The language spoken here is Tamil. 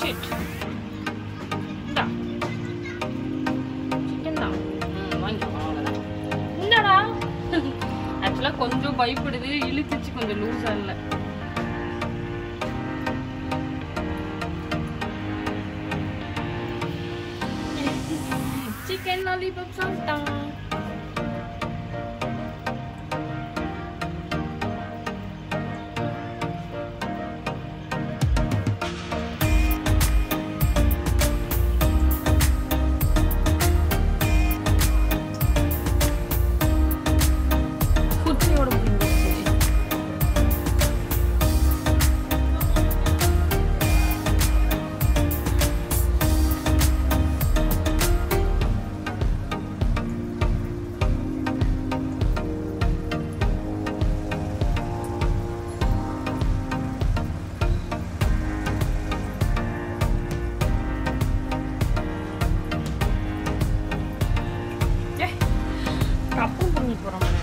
சிட் இந்தா சிக்கன் தான். என்னடா? ஆக்சுவலாக கொஞ்சம் பயப்படுது. இழுத்துச்சு கொஞ்சம் லூஸ் ஆகல சிக்கன் லாலிபாப் சாப்பிட்டான். போகிற மாதிரி